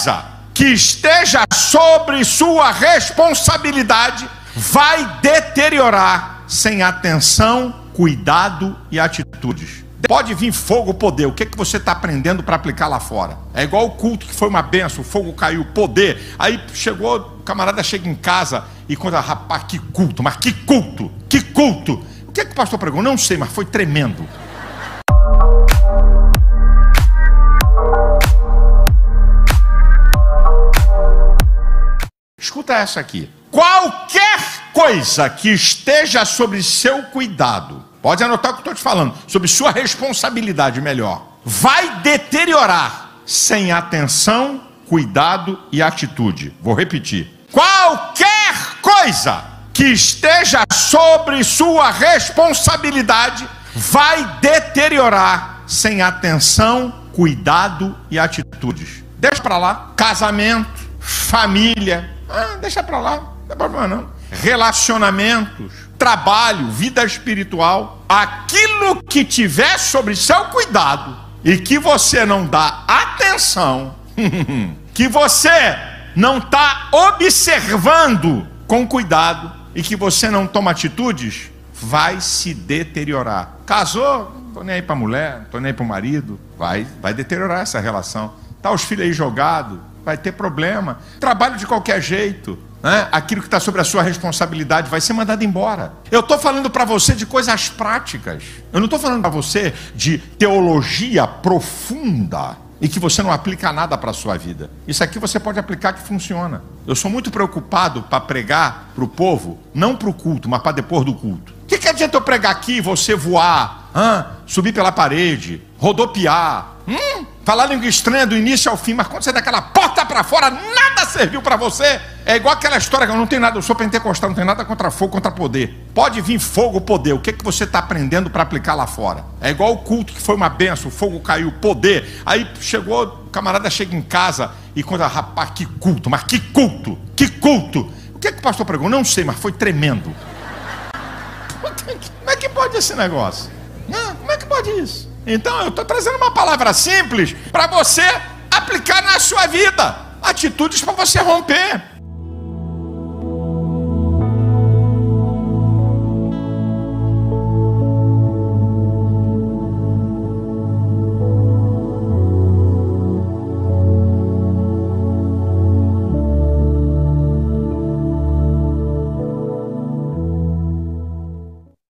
coisa que esteja sobre sua responsabilidade vai deteriorar sem atenção, cuidado e atitudes. Pode vir fogo, poder. O que, é que você está aprendendo para aplicar lá fora? É igual o culto que foi uma benção, o fogo caiu, poder. Aí chegou, o camarada chega em casa e conta, rapaz, que culto, mas que culto, que culto. O que, é que o pastor pregou? Não sei, mas foi tremendo. Escuta essa aqui. Qualquer coisa que esteja sobre seu cuidado, pode anotar o que estou te falando, sobre sua responsabilidade melhor, vai deteriorar sem atenção, cuidado e atitude. Vou repetir. Qualquer coisa que esteja sobre sua responsabilidade vai deteriorar sem atenção, cuidado e atitudes. Deixa para lá. Casamento, família, ah, deixa para lá, não tem problema não. Relacionamentos, trabalho, vida espiritual, aquilo que tiver sobre seu cuidado e que você não dá atenção, que você não está observando com cuidado e que você não toma atitudes, vai se deteriorar. Casou, não tô nem aí para mulher, não tô nem aí para o marido, vai, vai deteriorar essa relação. Tá os filhos aí jogados, vai ter problema. Trabalho de qualquer jeito. Né? Aquilo que está sobre a sua responsabilidade vai ser mandado embora. Eu estou falando para você de coisas práticas. Eu não estou falando para você de teologia profunda e que você não aplica nada para a sua vida. Isso aqui você pode aplicar que funciona. Eu sou muito preocupado para pregar para o povo, não para o culto, mas para depois do culto. O que, que adianta eu pregar aqui e você voar, subir pela parede, rodopiar, hum? Falar língua estranha do início ao fim, mas quando você dá aquela porta para fora, nada serviu para você. É igual aquela história que eu não tenho nada, eu sou pentecostal, não tenho nada contra fogo, contra poder. Pode vir fogo, poder. O que, que você está aprendendo para aplicar lá fora? É igual o culto que foi uma benção, o fogo caiu, poder. Aí chegou, o camarada chega em casa e conta, rapaz, que culto, mas que culto, que culto. O que, que o pastor pregou? Não sei, mas foi tremendo. Como é que pode esse negócio? Como é que pode isso? Então eu estou trazendo uma palavra simples para você aplicar na sua vida. Atitudes para você romper.